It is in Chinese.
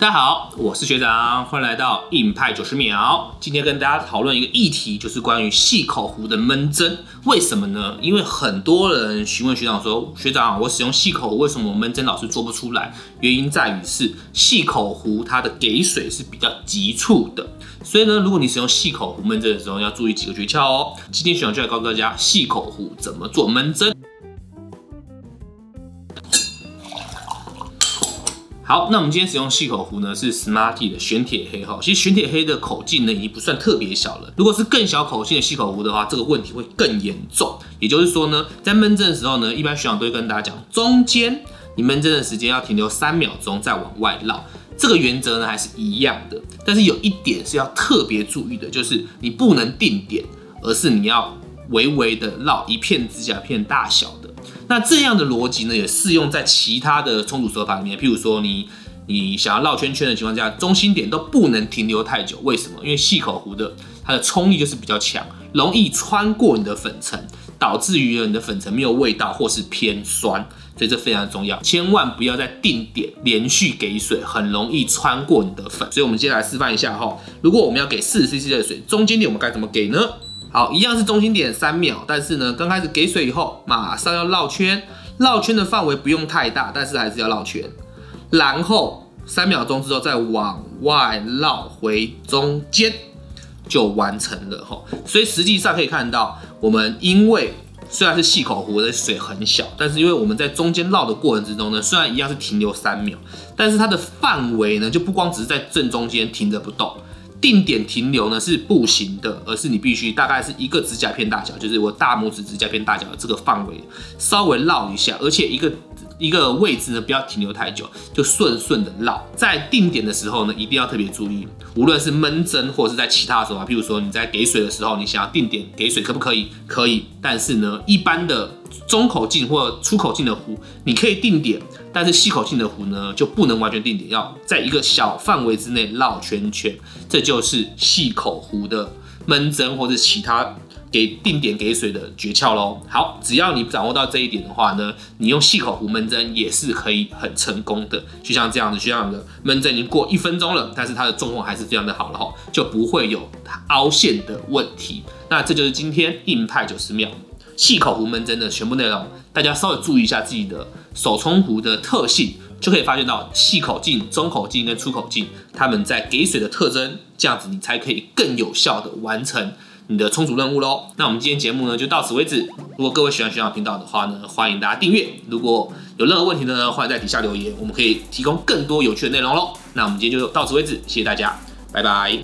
大家好，我是学长，欢迎来到硬派九十秒。今天跟大家讨论一个议题，就是关于细口壶的闷蒸。为什么呢？因为很多人询问学长说，学长，我使用细口壶，为什么闷蒸老是做不出来？原因在于是细口壶它的给水是比较急促的，所以呢，如果你使用细口壶闷蒸的时候，要注意几个诀窍哦。今天学长就来告诉大家细口壶怎么做闷蒸。好，那我们今天使用细口壶呢，是 Smarty 的玄铁黑哈。其实玄铁黑的口径呢，已经不算特别小了。如果是更小口径的细口壶的话，这个问题会更严重。也就是说呢，在闷蒸的时候呢，一般学长都会跟大家讲，中间你闷蒸的时间要停留三秒钟，再往外绕。这个原则呢还是一样的，但是有一点是要特别注意的，就是你不能定点，而是你要微微的绕一片指甲片大小的。那这样的逻辑呢，也适用在其他的冲煮手法里面。譬如说，你你想要绕圈圈的情况下，中心点都不能停留太久。为什么？因为细口壶的它的冲力就是比较强，容易穿过你的粉层，导致于你的粉层没有味道或是偏酸。所以这非常重要，千万不要在定点连续给水，很容易穿过你的粉。所以我们接下来示范一下哈，如果我们要给四十 CC 的水，中间点我们该怎么给呢？好，一样是中心点三秒，但是呢，刚开始给水以后，马上要绕圈，绕圈的范围不用太大，但是还是要绕圈，然后三秒钟之后再往外绕回中间，就完成了哈。所以实际上可以看到，我们因为虽然是细口壶的水很小，但是因为我们在中间绕的过程之中呢，虽然一样是停留三秒，但是它的范围呢，就不光只是在正中间停着不动。定点停留呢是不行的，而是你必须大概是一个指甲片大小，就是我大拇指指甲片大小的这个范围，稍微绕一下，而且一个一个位置呢不要停留太久，就顺顺的绕。在定点的时候呢，一定要特别注意，无论是闷蒸或者是在其他的时候，譬如说你在给水的时候，你想要定点给水可不可以？可以，但是呢，一般的中口径或粗口径的壶，你可以定点。但是细口径的壶呢，就不能完全定点，要在一个小范围之内绕圈圈，这就是细口壶的闷蒸或者其他给定点给水的诀窍喽。好，只要你掌握到这一点的话呢，你用细口壶闷蒸也是可以很成功的。就像这样子，就像的闷蒸已经过一分钟了，但是它的状况还是非常的好了哈，就不会有凹陷的问题。那这就是今天硬派九十秒。细口壶闷蒸的全部内容，大家稍微注意一下自己的手冲壶的特性，就可以发现到细口径、中口径跟粗口径，它们在给水的特征，这样子你才可以更有效的完成你的冲煮任务喽。那我们今天节目呢就到此为止。如果各位喜欢学长频道的话呢，欢迎大家订阅。如果有任何问题的呢，欢迎在底下留言，我们可以提供更多有趣的内容喽。那我们今天就到此为止，谢谢大家，拜拜。